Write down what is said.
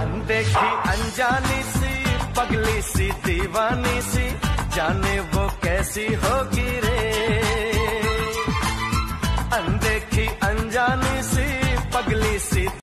अनदेखी अनजानी सी, पगली सी, दीवानी सी, जाने वो कैसी होगी रे। अनदेखी अनजानी सी, पगली सी